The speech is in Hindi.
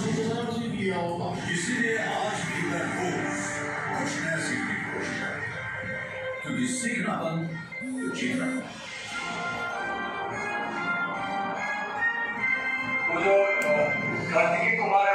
सोच भी किया होगा इसलिए आज भी मैं हूँ कुछ नया सीखने की कोशिश करूँगा क्योंकि सीखना बंद तो जीतना मुझे कार्तिकी कुमार